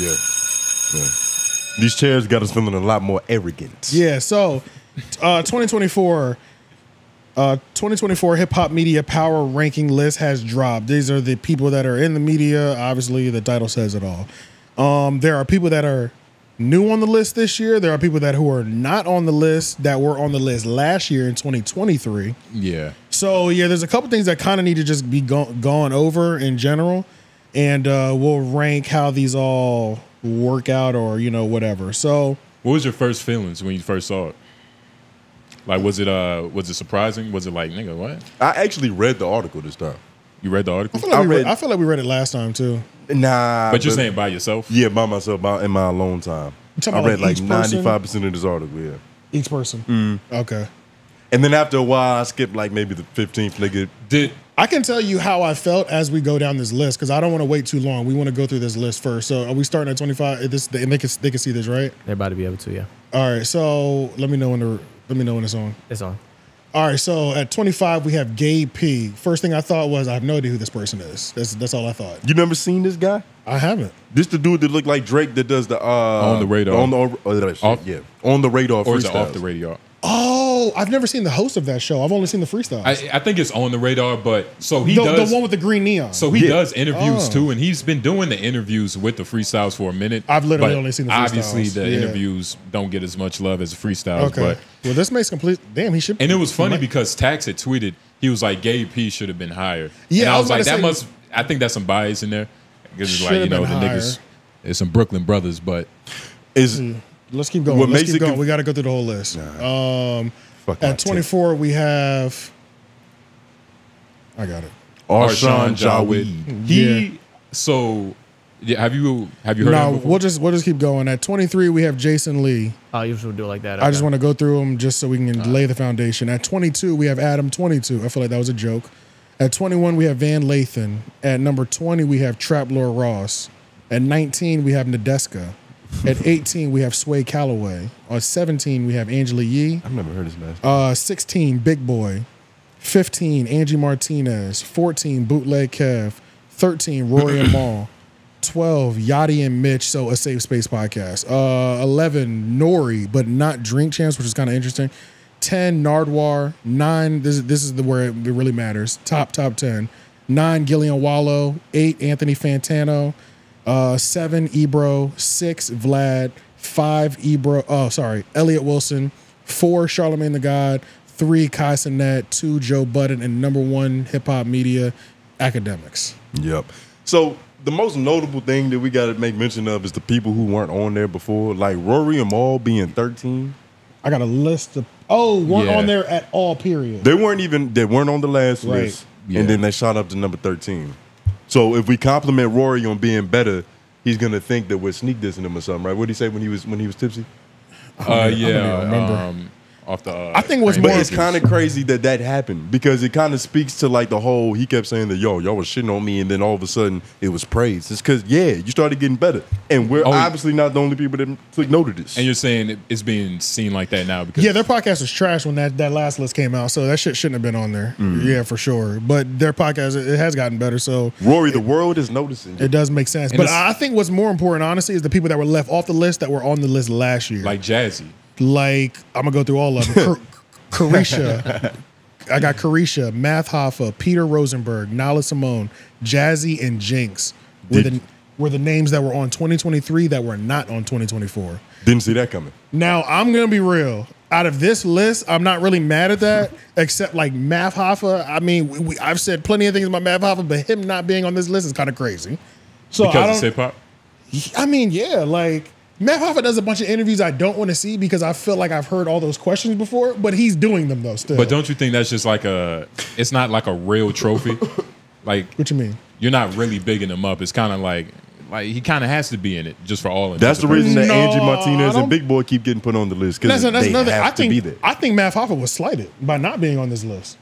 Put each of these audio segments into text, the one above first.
Yeah. yeah. These chairs got us feeling a lot more arrogant. Yeah, so uh, 2024 uh, 2024 hip hop media power ranking list has dropped. These are the people that are in the media. Obviously, the title says it all. Um, there are people that are new on the list this year. There are people that who are not on the list that were on the list last year in 2023. Yeah. So yeah, there's a couple things that kind of need to just be go- gone over in general, and uh, we'll rank how these all work out or you know whatever. So What was your first feelings when you first saw it? Like, was it uh, was it surprising? Was it like, nigga, what? I actually read the article this time. You read the I article, feel like, I we, read, read- I feel like we read it last time too. Nah. but you're saying by yourself. Yeah, by myself, by, in my alone time. I read like, like each person? 95% of this article, yeah. Each person. Mm. Okay. And then after a while, I skipped like maybe the 15th nigga. Did I can tell you how I felt as we go down this list because I don't want to wait too long. We want to go through this list first. So are we starting at 25? This and they can they can see this, right? They're about to be able to, yeah. All right. So let me know when the let me know when it's on. It's on. All right. So at 25 we have Gabe P. First thing I thought was I have no idea who this person is. That's that's all I thought. You never seen this guy? I haven't. This the dude that looked like Drake that does the uh On the radar. on the uh, shit, Off- yeah on the radar or is it off the radar? Oh, I've never seen the host of that show. I've only seen the freestyles. I, I think it's on the radar, but so he the, does. the one with the green neon. so he Yeah. does interviews Oh. too, and he's been doing the interviews with the freestyles for a minute. I've literally only seen the Obviously, the Yeah. interviews don't get as much love as the freestyles. okay. But well, this makes complete. Damn, he should. and it was funny might- because Tax had tweeted he was like, "Gabe P should have been higher." Yeah, and I I was was like, "That say- must." I think that's some bias in there because it's like you know the been niggas. It's some Brooklyn brothers, but Is Let's keep going. What Let's makes keep it going. conf- we got to go through the whole list. Um, fuck at 24, we have. I got it. Arshawn Arshawn Jawed. Jawed. Hmm, he so yeah, have you have you heard of No, him before? we'll just we'll just keep going. At 23, we have Jason Lee. Oh, you should do it like that. I just want to go through them just so we can uh-huh. lay the foundation. At 22, we have Adam 22. I feel like that was a joke. At 21, we have Van Lathan. At number 20, we have Trap Lord Ross. At 19, we have Nadeska. At 18, we have Sway Calloway. On 17, we have Angela Yee. I've never heard his last. Uh, 16, Big Boy. 15, Angie Martinez. 14, Bootleg Kev. 13, Rory and Mal. 12, Yachty and Mitch, so a Safe Space podcast. Uh, 11, Nori, but not Drink Champs, which is kind of interesting. 10, Nardwuar. 9, this is, this is the where it really matters. Top, top 10. 9, Gillie and Wallo. 8, Anthony Fantano. Uh, 7, Ebro. 6, Vlad. 5, Ebro. Oh, sorry, Elliott Wilson. 4, Charlamagne the God. 3, Kai Cenat. 2, Joe Budden. And number 1, Hip Hop Media Akademiks. Yep. So the most notable thing that we got to make mention of is the people who weren't on there before, like Rory and Mal being 13. I got a list of oh, weren't Yeah. on there at all. Period. They weren't even they weren't on the last Right. list, Yeah. and then they shot up to number 13. So if we compliment Rory on being better, he's gonna think that we're sneak dissing him or something, right? What did he say when he was when he was tipsy? uh, yeah, remember. um, off the. Uh, I think what's Crane But more- it's kind of crazy that that happened because it kind of speaks to like the whole. He kept saying that yo, y'all was shitting on me, and then all of a sudden it was praise. It's because yeah, you started getting better, and we're Oh, obviously not the only people that took note of this. And you're saying it- it's being seen like that now because Yeah, their podcast was trash when that, that last list came out, so that shit shouldn't have been on there. Yeah, for sure. But their podcast it it has gotten better, so Rory, the world is noticing. it does make sense. And but I think what's more important, honestly, is the people that were left off the list that were on the list last year. like Jazzy. Like I'm gonna go through all of them. Car- Carisha, I got Carisha, Math Hoffa, Peter Rosenberg, Nyla Symone, Jazzy, and Jinx were Did- the were the names that were on 2023 that were not on 2024. Didn't see that coming. Now I'm gonna be real. Out of this list, I'm not really mad at that, except like Math Hoffa. I mean, we, we, I've said plenty of things about Math Hoffa, but him not being on this list is kind of crazy. So I Because don't. it's hip hop. I mean, yeah, like Math Hoffa does a bunch of interviews I don't want to see because I feel like I've heard all those questions before, but he's doing them though still. But don't you think that's just like a? It's not like a real trophy. Like what you mean? you're not really bigging him up. It's kind of like like he kind of has to be in it just for all. That's the reason that No, Angie Martinez don't- and Big Boy keep getting put on the list because That's, that's they another. have I to think be there. I think Math Hoffa was slighted by not being on this list.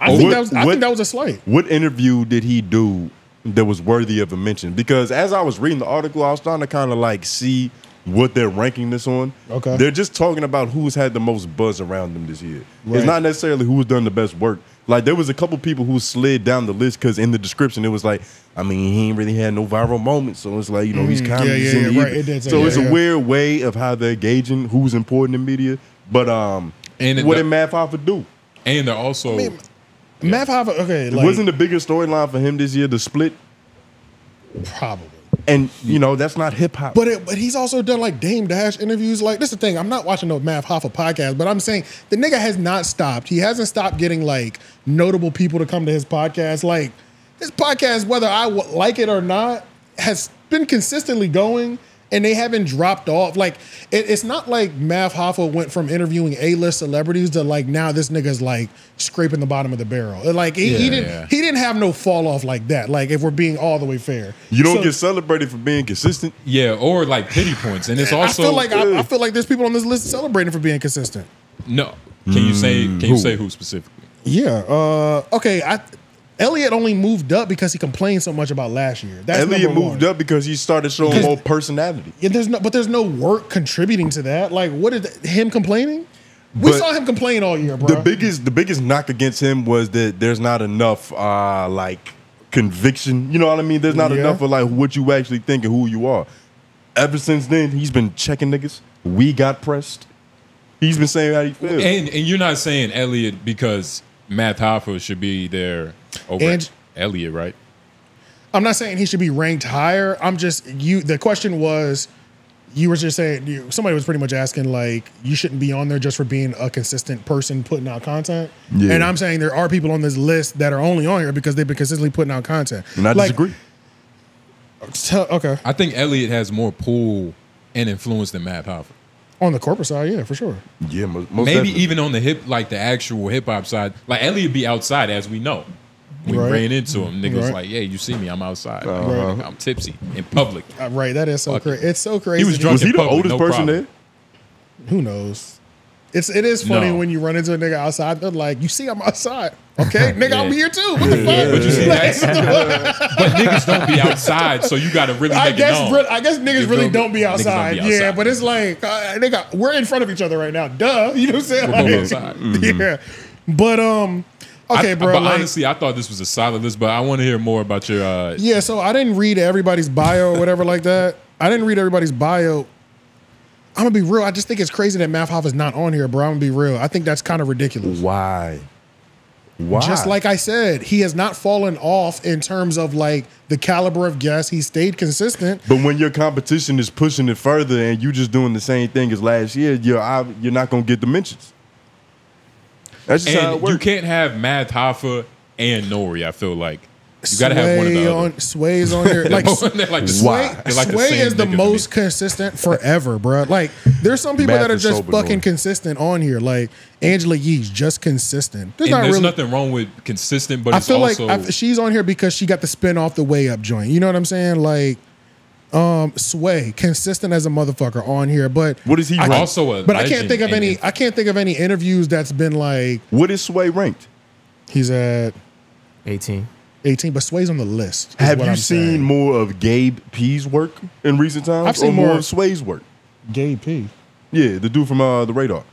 I Oh, think what- that was. I what- think that was a slight. What interview did he do that was worthy of a mention? Because as I was reading the article, I was trying to kind of like see what they're ranking this on. Okay. They're just talking about who's had the most buzz around them this year. Right. It's not necessarily who's done the best work. Like there was a couple people who slid down the list because in the description it was like, I mean, he ain't really had no viral moments, so it's like you know he's kind of Mm, yeah, yeah, yeah, right, it so that, it's yeah. a weird way of how they're gauging who's important in media. But um, And it- what did Math Hoffa do? And they're also Math Hoffa, okay, like, Wasn't the biggest storyline for him this year the split? probably. And you know that's not hip hop. But it, but he's also done like Dame Dash interviews. Like this is the thing. I'm not watching no Math Hoffa podcast, but I'm saying the nigga has not stopped. He hasn't stopped getting like notable people to come to his podcast. Like his podcast, whether I w- like it or not, has been consistently going. And they haven't dropped off. Like it, it's not like Math Hoffa went from interviewing A-list celebrities to like now this nigga's like scraping the bottom of the barrel. Like he, he didn't yeah. he didn't have no fall off like that. Like if we're being all the way fair, you don't So- get celebrated for being consistent. yeah, or like pity points, and it's also I feel like I, I feel like there's people on this list celebrating for being consistent. no. Can you say? Can you who? say who specifically? Yeah. Uh, okay. I Elliott only moved up because he complained so much about last year. That's Elliott moved up because he started showing more personality. Yeah, there's no, but there's no work contributing to that. Like, what is that, him complaining? We But saw him complain all year, bro. The biggest the biggest knock against him was that there's not enough uh like conviction. You know what I mean? There's not Yeah. enough of like what you actually think and who you are. Ever since then, he's been checking niggas. We got pressed. He's been saying how he feels. And and you're not saying Elliott because Math Hoffa should be there over And- Elliott, right? I'm not saying he should be ranked higher. I'm just you. The question was, you were just saying you, somebody was pretty much asking like you shouldn't be on there just for being a consistent person putting out content. Yeah. And I'm saying there are people on this list that are only on here because they've been consistently putting out content. and I Like, disagree. tell- okay, I think Elliott has more pull and influence than Math Hoffa. On the corporate side, yeah, for sure. Yeah, most, most Maybe definitely. even on the hip, like the actual hip hop side. Like Elliott be outside, as we know. We Right. ran into him. Niggas Right. like, yeah, you see me, I'm outside. Uh-huh. I'm tipsy in public. Uh, right, that is so crazy. It's so crazy. He was drunk was he in the public, oldest no person problem. there? Who knows? It's it is funny No. when you run into a nigga outside. They're like, "You see, I'm outside. Okay, nigga, I'm Yeah. here too. What the fuck?" But you see, that's, but niggas don't be outside, so you got to really I make guess re- I guess niggas really don't be Niggas don't outside. Yeah, but it's like uh, nigga, we're in front of each other right now. Duh, you know what I'm saying? Like, outside. Yeah, but um, okay, I- bro. But like, honestly, I thought this was a solid list. But I want to hear more about your. Uh, yeah. So I didn't read everybody's bio or whatever like that. I didn't read everybody's bio. I'm gonna be real. I just think it's crazy that Math Hoff is not on here, bro. I'm gonna be real. I think that's kind of ridiculous. Why? Why? Just like I said, he has not fallen off in terms of like the caliber of guests. He stayed consistent. But when your competition is pushing it further and you just doing the same thing as last year, you're ob- you're not gonna get the mentions. That's just how it works. you can't have Math Hoffa and Nori. I feel like you got to have one of Sway the on other. Sway's on here. Like They're like the- Why? they're like the Sway same is the nigga to most me. consistent forever, bro. Like there's some people Math that are is just sober fucking annoying. consistent on here. Like Angela Yee's just consistent. There's And not there's really. nothing wrong with consistent, but I it's feel also like I, she's on here because she got the spin off the way up joint. You know what I'm saying? Like, um, Sway consistent as a motherfucker on here, but What is he I- also a But I can't legend think of and any. I can't think of any interviews that's been like what is Sway ranked? he's at 18. 18, but Sway's on the list. is Have what you I'm seen saying. more of Gabe P's work in recent times? I've seen or more more- of Sway's work. Gabe P? Yeah, the dude from uh, the Radar.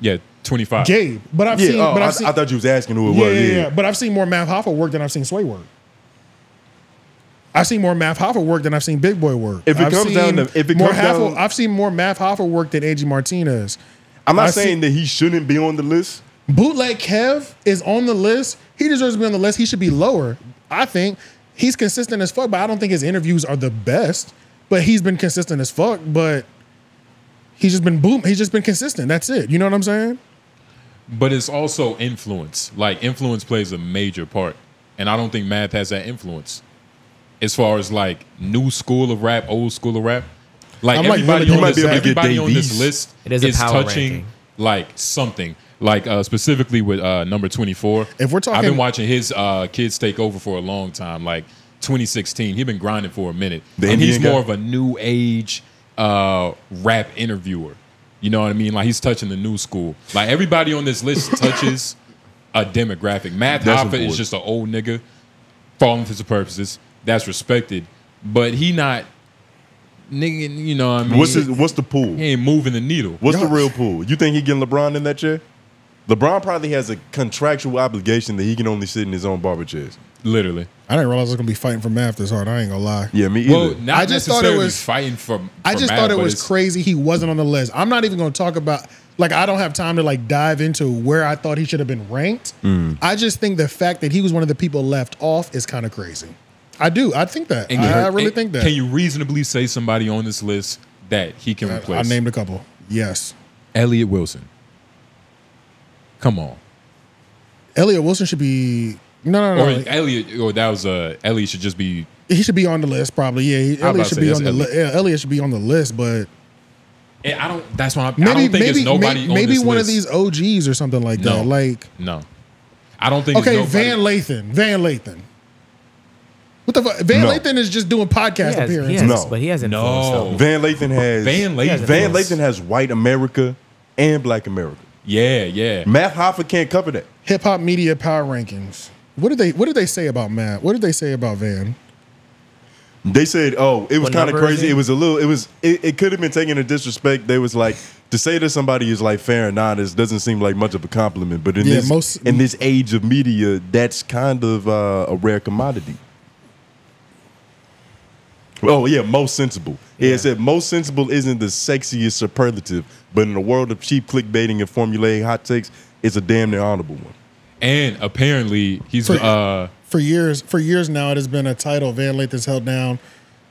yeah, 25. Gabe, but I've Yeah, seen. oh, but I, I've seen. I thought you was asking who it yeah, was. yeah, Yeah, yeah, But I've seen more Math Hoffa work than I've seen Sway work. I've seen more Math Hoffa work than I've seen Big Boy work. If it I've comes down seen to- if it more comes Hoffa- down- I've seen more Math Hoffa work than Angie Martinez. I'm not I saying see- that he shouldn't be on the list. Bootleg Kev is on the list. He deserves to be on the list. He should be lower. I think he's consistent as fuck, but I don't think his interviews are the best. But he's been consistent as fuck. But he's just been boom. He's just been consistent. That's it. You know what I'm saying? But it's also influence. Like influence plays a major part, and I don't think Math has that influence. As far as like new school of rap, old school of rap, like I'm like everybody really on this, You might be able to get everybody on this list It is a is touching ranking. like something. Like uh, specifically with uh, number twenty four. If we're talking I've been watching his uh, kids take over for a long time. Like 2016, he's been grinding for a minute, The and he's Indian more of a new age uh, rap interviewer. You know what I mean? Like he's touching the new school. Like everybody on this list touches a demographic. Matt That's Hoffa important. is just an old nigga for all intents and purposes. That's respected, but he not nigga. You know what I mean? What's his, What's the pool? he ain't moving the needle. What's the real pool? You think he getting LeBron in that chair? LeBron probably has a contractual obligation that he can only sit in his own barber chairs. Literally. I didn't realize I was gonna be fighting for math this hard. I ain't gonna lie. Yeah, me either. Well, not I just thought it was- fighting for. I just math, thought it was crazy he wasn't on the list. I'm not even going to talk about like I don't have time to like dive into where I thought he should have been ranked. Mm. I just think the fact that he was one of the people left off is kind of crazy. I do. I think that. And I, I really and think that. Can you reasonably say somebody on this list that he can I, replace? I named a couple. Yes. Elliott Wilson. Come on. Elliott Wilson should be no no Or no. Elliott, or that was uh, Elliott should just be. he should be on the list probably. Yeah, he, Elliott should be that's on the Elliott. list. Yeah, Elliott should be on the list, but And I don't. That's why I, I maybe don't think maybe it's nobody. maybe, on maybe this one list. of these OGs or something like No. that. Like No, I don't think. okay. Van Lathan. Van Lathan. What the fuck? Van No. Lathan is just doing podcast He has, he appearances. has, No. but he has influence. No. though. Van Lathan has Van Lathan. Van. Lathan has white America and black America. Yeah, yeah. Math Hoffa can't cover that. Hip hop media power rankings. What did they What did they say about Matt? What did they say about Van? They said, "Oh, it was What kind of number is crazy. he? It was a little. It was. It, it could have been taken in disrespect. They was like to say that somebody is like fair and honest doesn't seem like much of a compliment. But in Yeah, this most- in this age of media, that's kind of uh, a rare commodity. Oh yeah, most sensible. Yeah, Yeah. it said most sensible isn't the sexiest superlative, but in the world of cheap clickbaiting and formulaic hot takes, it's a damn near honorable one. And apparently he's For- uh For years, for years now, it has been a title Van Lathan's held down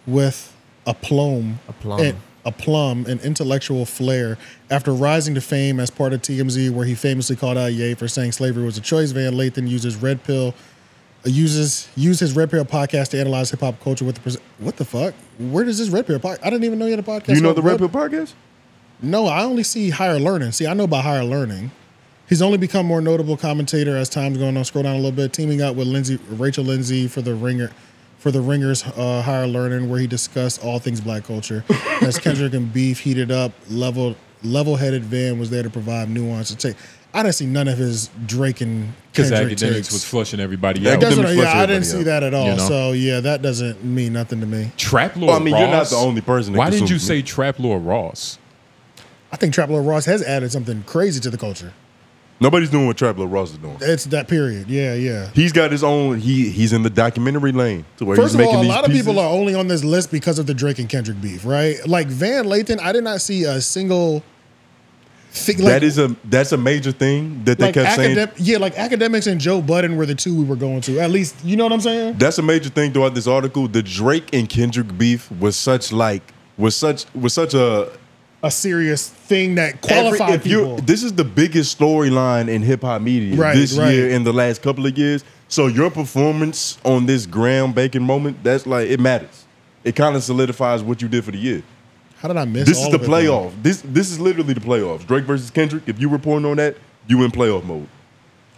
with aplomb, Aplomb. and, aplomb, and intellectual flair. After rising to fame as part of TMZ, where he famously called out Ye for saying slavery was a choice, Van Lathan uses Red Pill. Uh, Uses use his Red Pill podcast to analyze hip hop culture with the pres- what the fuck? Where does this Red Pill podcast? I didn't even know you had a podcast. you know the Red Pill podcast? No, I only see higher learning. See, I know about higher learning. He's only become more notable commentator as time's going on. Scroll down a little bit, teaming up with Lindsay, Rachel Lindsay for the Ringer, for the Ringers uh, Higher Learning, where he discussed all things Black culture. as Kendrick and Beef heated up, level level-headed Van was there to provide nuance and take. I didn't see none of his Drake and because Kendrick Akademiks takes. was flushing everybody Yeah, out. That's what I- yeah, flush I didn't everybody see out. that at all. You know? So yeah, that doesn't mean nothing to me. Trap Lord Well, I mean, you're not the only person Why didn't you consumes say. Trap Lord Ross? I think Trap Lord Ross has added something crazy to the culture. Nobody's doing what Trap Lord Ross is doing. It's that period. Yeah, yeah. He's got his own. He he's in the documentary lane to where First he's of making all, a these lot of people are only on this list because of the Drake and Kendrick beef, right? Like Van Lathan, I did not see a single thing. Like, that is a that's a major thing that they like kept saying. yeah, like Akademiks and Joe Budden were the two we were going to. At least, you know what I'm saying? That's a major thing throughout this article. The Drake and Kendrick beef was such like was such was such a A serious thing that every- qualified if you people. this is the biggest storyline in hip hop media Right, this right. year in the last couple of years. So your performance on this groundbreaking moment, that's like it matters. It kind of solidifies what you did for the year. How did I miss? This all is the of it, though? playoff. This this is literally the playoffs. Drake versus Kendrick. If you were reporting on that, you in playoff mode.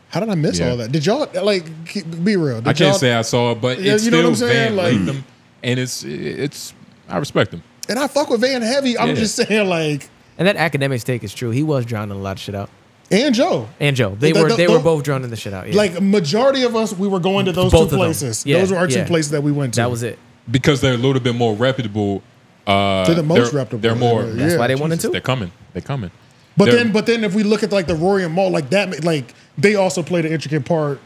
How did I miss Yeah. all that? Did y'all like keep- be real? Did I can't say I saw it, but Yeah, it's you know what I'm saying? Van Like- Lathan, and it's it's I respect him. And I fuck with Van heavy. I'm Yeah. just saying, like, And that Akademiks take is true. He was drowning a lot of shit out. and Joe. And Joe, they The- were the- they the- were both drowning the shit out. Yeah. Like majority of us, we were going to those Both two places. Yeah, those were our two places that we went to. that was it. because they're a little bit more reputable. Uh, They're the most they're, reputable. They're more. Yeah. That's why they wanted Jesus, to. They're coming. They're coming. But They're- then, but then, if we look at like the Rory and Mal, like that, like they also played an intricate part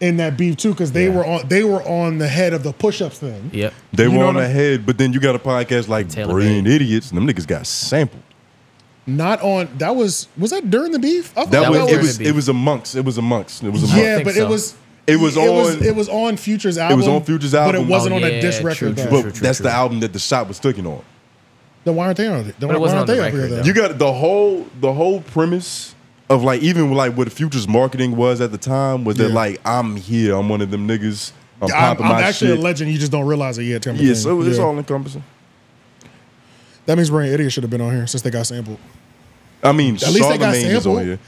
in that beef too, because they Yeah. were on they were on the head of the push-ups thing. Yep. They You were on the I'm- head, but then you got a podcast like Taylor Brilliant Idiots, and them niggas got sampled. Not on that was was that during the beef? I That, That was, was it during was the it beef. was amongst it was amongst it was amongst. yeah, but so. it was It was it was on- it was on Future's album. It was on Future's album, but it wasn't Oh, on a yeah, diss true, record. true, though. but true, true, that's true. the album that the shot was taken on. Then why aren't they on it? Then But it why wasn't aren't on they the up here record, then? though. You got the whole the whole premise of like even like what Future's marketing was at the time was that Yeah. like I'm here, I'm one of them niggas, I'm I'm, popping I'm my actually shit. a legend. You just don't realize it yet. Tim. yeah, so it's Yeah. all encompassing. That means Brain Idiot should have been on here since they got sampled. I mean, At least they got Charlamagne is on sampled. here.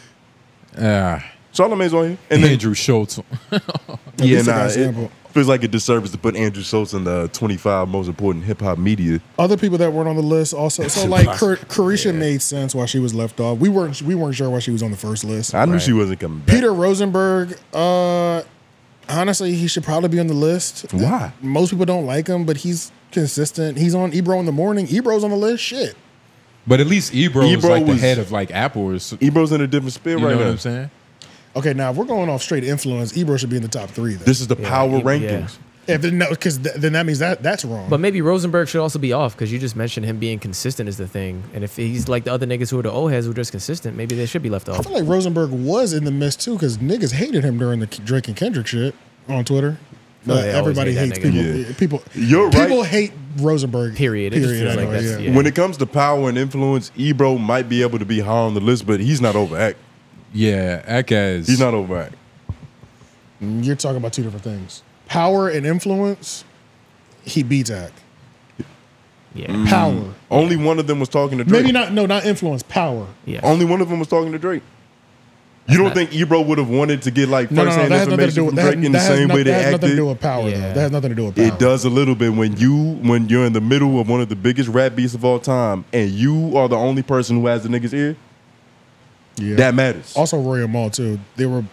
Ah, Charlamagne's on here, and then Andrew Schulz. yeah, least they nah, it sampled. feels like a disservice to put Andrew Schulz in the 25 most important hip hop media. Other people that weren't on the list also. So like Car- Carisha made sense why she was left off. We weren't we weren't sure why she was on the first list. I knew Right. she wasn't coming back. Peter Rosenberg, uh, honestly, he should probably be on the list. Why? Most people don't like him, but he's consistent. He's on Ebro in the morning. Ebro's on the list. Shit. But at least Ebro, was Ebro like the head of like Apple or so, Ebro's in a different spin you right know what now. I'm saying? Okay, now if we're going off straight influence, Ebro should be in the top three. Then. This is the power yeah. rankings. if because then that means that that's wrong. But maybe Rosenberg should also be off because you just mentioned him being consistent is the thing. And if he's like the other niggas who are the old heads who are just consistent, maybe they should be left off. I feel like Rosenberg was in the mist too because niggas hated him during the Drake and Kendrick shit on Twitter. But everybody hate hates people. nigga. People, You're right. people hate Rosenberg. Period. It just Period. feels like know, that's- yeah. yeah. When it comes to power and influence, Ebro might be able to be high on the list, but he's not over Act. Yeah, Akaz. He's not over Act. You're talking about two different things. Power and influence. He beats Act. Yeah. Mm. Power. Only one of them was talking to Drake. Maybe not. No, not influence. Power. Yeah. Only one of them was talking to Drake. You don't not- think Ebro would have wanted to get like No, no, no. first-hand That has nothing information with from that. Drake in the same no- way they that has nothing to do with power. Yeah. Though. That has nothing to do with power. It does a little bit when you when you're in the middle of one of the biggest rap beats of all time, and you are the only person who has the nigga's ear. Yeah. That matters. also Royal Mall too. They were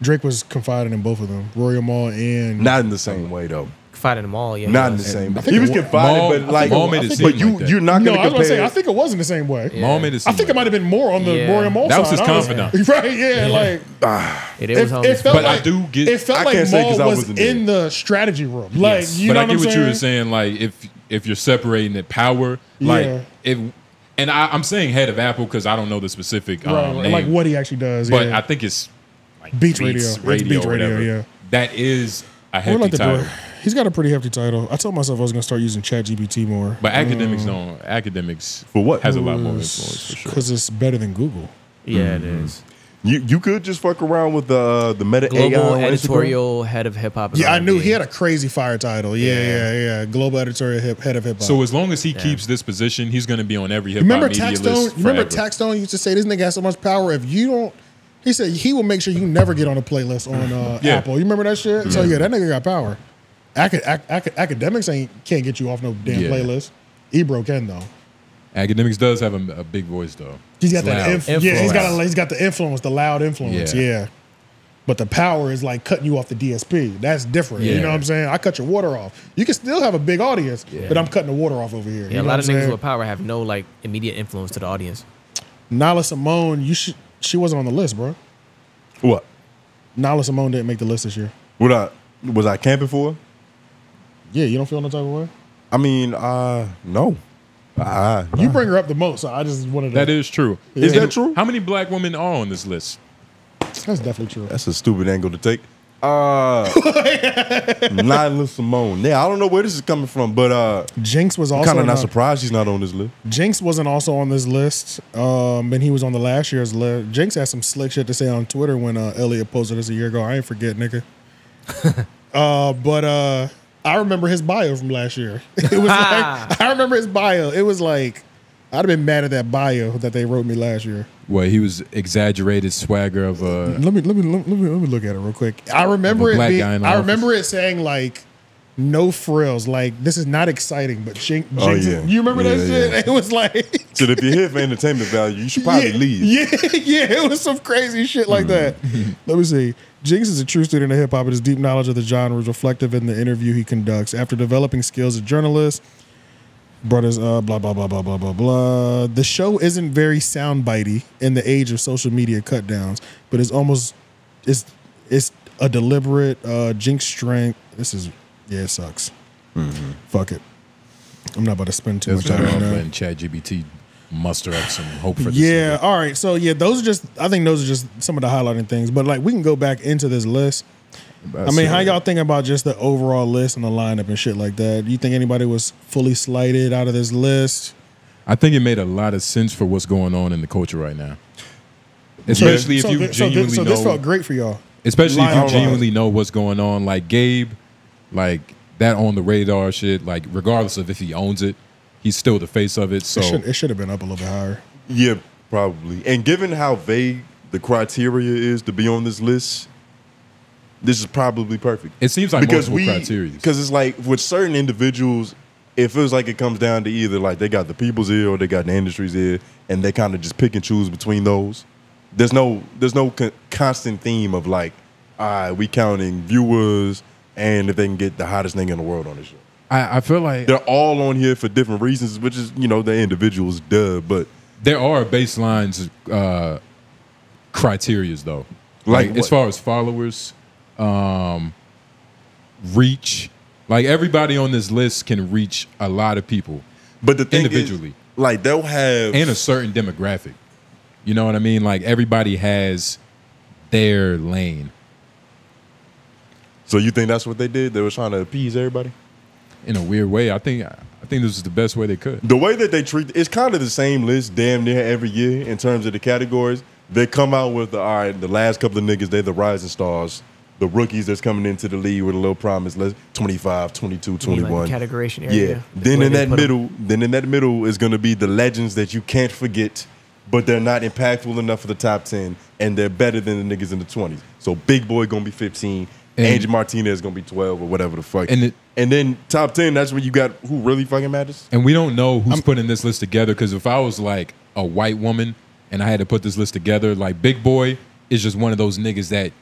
Drake was confiding in both of them. Royal Mall and Not in the same way though. Fighting them all. Yeah. Not in the same. I think He was confiding, but like, Mal made it but seem you like that. you're not No, gonna I was gonna compare. say I think it was in the same way. Yeah. Mal made it I seem think it like might have been more on the Yeah. Royal Mall That was side, his honestly. confidant. right? Yeah, like Yeah, they it, was on it this- felt But I like do get- it felt I like can't say 'cause Mal I was wasn't in the strategy room. Like Yes. you but know I what get I'm what you were saying. Like if if you're separating the power, like Yeah. if and I, I'm saying head of Apple because I don't know the specific um, Right, right. name, like what he actually does. but yeah. I think it's like Beats Radio. It's Beats or Radio, whatever. yeah. That is a I would hefty like to do title. it. He's got a pretty hefty title. I told myself I was gonna start using ChatGPT more. But Akademiks don't. Akademiks For what? has a lot more influence for sure. because it's better than Google. Yeah, it Mm-hmm. is. You you could just fuck around with the the meta AI Global Instagram. editorial head of hip hop. Yeah, I knew he had a crazy fire title. Yeah, Yeah. yeah, yeah. Global editorial hip, head of hip hop. So as long as he keeps this position, he's going to be on every hip hop remember media Tax list Stone? You remember forever. Tax Stone used to say this nigga has so much power. If you don't, he said he will make sure you never get on a playlist on uh, Yeah. Apple. You remember that shit? So yeah, that nigga got power. Acad- ac- ac- Akademiks ain't can't get you off no damn Yeah. playlist. Ebro can though. Akademiks does have a, a big voice though. He's got Loud. that. Inf- yeah, he's Influence. got a, he's got the influence, the loud influence. Yeah. Yeah. But the power is like cutting you off the DSP. That's different. You know what I'm saying? I cut your water off. You can still have a big audience, but I'm cutting the water off over here. Yeah, you a lot of I'm niggas with power have no like immediate influence to the audience. Nyla Symone, you should. She wasn't on the list, bro. What? Nyla Symone didn't make the list this year. What I was I camping for? Yeah, you don't feel no type of way. I mean, uh, no. Uh, You bring her up the most, so I just wanted to. That is true. Is that true? How many black women are on this list? That's definitely true. That's a stupid angle to take. Uh, Nyla Symone. Yeah, I don't know where this is coming from, but uh, Jinx was also kind of not not- surprised she's not on this list. Jinx wasn't also on this list, um, and he was on the last year's list. Jinx had some slick shit to say on Twitter when uh, Elliott posted this a year ago. I ain't forget, nigga. uh, but uh, I remember his bio from last year. It was like I remember his bio. It was like I'd have been mad at that bio that they wrote me last year. Well, he was exaggerated swagger of a. Let me let me let me, let me look at it real quick. I remember it. Being, guy in the I remember it saying like. No frills, like this is not exciting, but Jinx. Oh, Jinx yeah. You remember that shit? yeah. It was like, So if you're here for entertainment value, you should probably yeah, leave. Yeah, yeah, it was some crazy shit like that. Let me see. Jinx is a true student of hip hop, and his deep knowledge of the genre is reflective in the interview he conducts. After developing skills as a journalist, brothers, uh, blah blah blah blah blah blah blah. The show isn't very soundbitey in the age of social media cut downs, but it's almost it's it's a deliberate uh, Jinx strength. This is yeah, it sucks. Mm-hmm. Fuck it. I'm not about to spend too That's much time on that. letting ChatGPT muster up some hope for this. Yeah. All right. So yeah, those are just. I think those are just some of the highlighting things. But like, we can go back into this list. I mean, how y'all think about just the overall list and the lineup and shit like that? Do you think anybody was fully slighted out of this list? I think it made a lot of sense for what's going on in the culture right now. Especially so, if you so, genuinely so know. this felt great for y'all. especially if you Line- genuinely know what's going on. Like Gabe, like that on the radar shit. Like regardless of if he owns it, he's still the face of it. So it, should, it should have been up a little bit higher. Yeah, probably. And given how vague the criteria is to be on this list, this is probably perfect. it seems like because multiple we, criteria. because it's like with certain individuals, it feels like it comes down to either like they got the people's ear or they got the industry's ear, and they kind of just pick and choose between those. There's no there's no con- constant theme of like, all right, we counting viewers and if they can get the hottest nigga in the world on this show. I, I feel like They're all on here for different reasons, which is you know the individuals, duh. But there are baselines uh criterias though. Like, Like as far as followers, um, reach, like everybody on this list can reach a lot of people But the thing individually. is, like they'll have and a certain demographic. You know what I mean? Like everybody has their lane So you think that's what they did? They were trying to appease everybody. in a weird way. I think I think this is the best way they could. The way that they treat it's kind of the same list damn near every year in terms of the categories. They come out with the all right, the last couple of niggas, they're the rising stars. The rookies that's coming into the league with a little promise, let's 25, 22, 21. like categorization Yeah. area. Then in that put 'em. middle, then in that middle is going to be the legends that you can't forget, but they're not impactful enough for the top 10 and they're better than the niggas in the 20s. So Big Boy going to be 15, And- Angie Martinez going to be 12 or whatever the fuck. And it- and then top 10, that's when you got who really fucking matters? And we don't know who's putting this list together because if I was like a white woman and I had to put this list together, like Big Boy is just one of those niggas that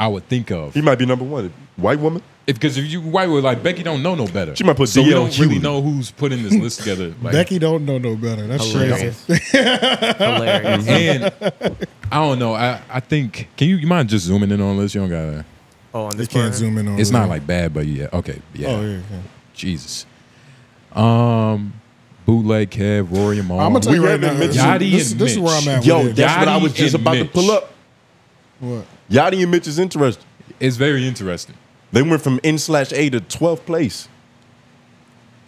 I would think of. He might be number one. White woman? Because if you white would like Becky don't know no better. She might put so we don't really know who's putting this list together. Like, Becky don't know no better. That's crazy. Hilarious. Hilarious. and I don't know. I, I think can you you mind just zooming in on this? You don't gotta. Oh, on They this can't zoom in on. It's that. not like bad, but yeah. Okay, yeah. Oh yeah. yeah. Jesus. Um, bootleg Kev, Rory and Mal. I'm gonna tell you right now. haven't This, Yachty this, and this is where I'm at. Yo, with it. that's what I was just and about to pull up. what? Yachty and Mitch is interesting. It's very interesting. They went from N slash A to 12th place.